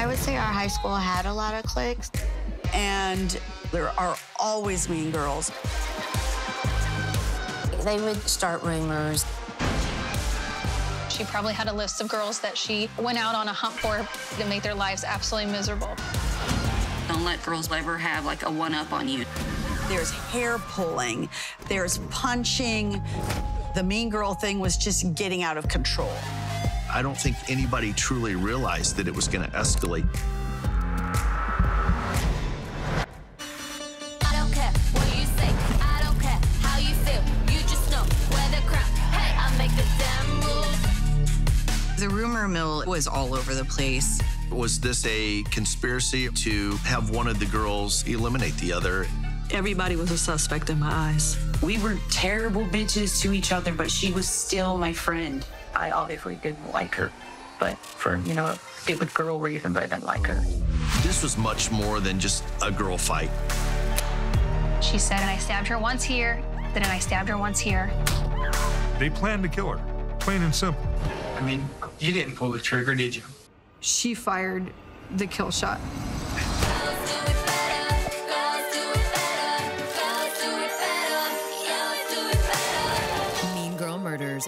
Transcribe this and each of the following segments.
I would say our high school had a lot of cliques. And there are always mean girls. They would start rumors. She probably had a list of girls that she went out on a hunt for to make their lives absolutely miserable. Don't let girls ever have like a one up on you. There's hair pulling, there's punching. The mean girl thing was just getting out of control. I don't think anybody truly realized that it was going to escalate. I don't care what you say. I don't care how you feel. You just know wear the crown. Hey, I make the damn rules. The rumor mill was all over the place. Was this a conspiracy to have one of the girls eliminate the other? Everybody was a suspect in my eyes. We were terrible bitches to each other, but she was still my friend. I obviously didn't like her, but for, you know, a stupid girl reason, but I didn't like her. This was much more than just a girl fight. She said, and I stabbed her once here, then I stabbed her once here. They planned to kill her, plain and simple. I mean, you didn't pull the trigger, did you? She fired the kill shot.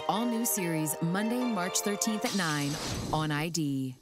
All new series, Monday, March 13th at 9 on ID.